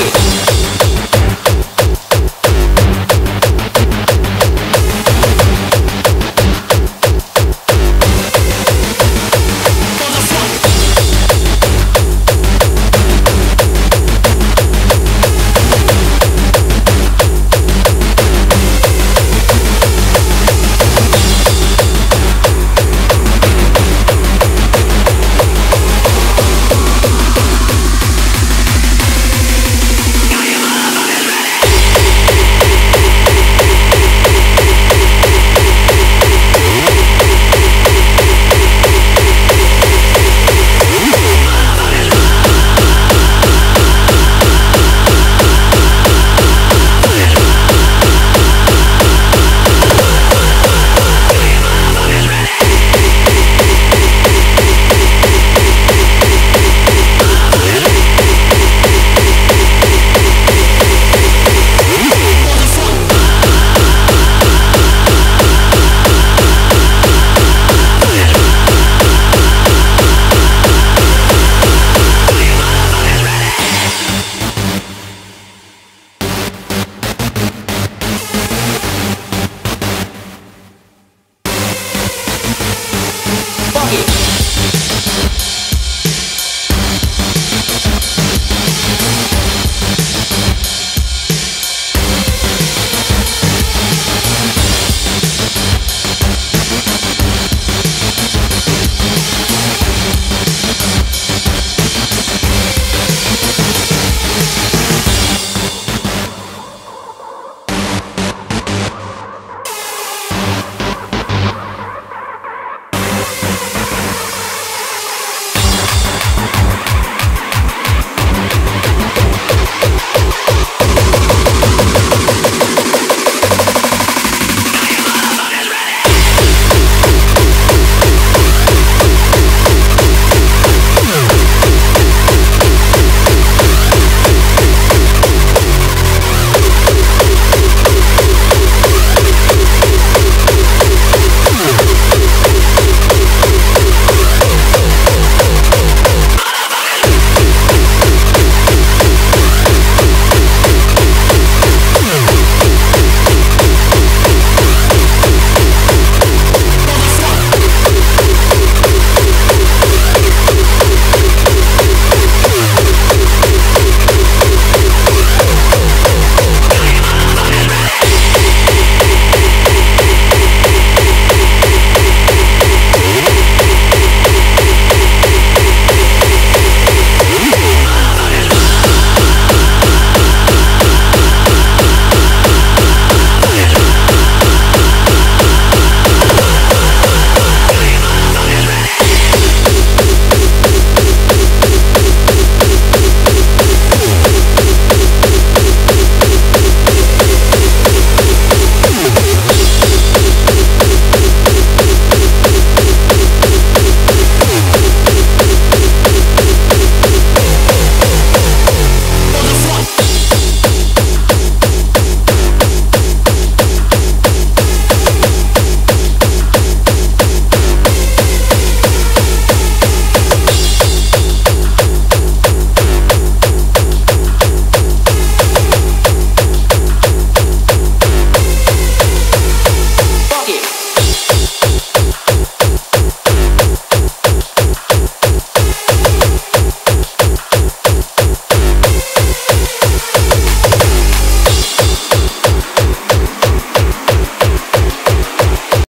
it.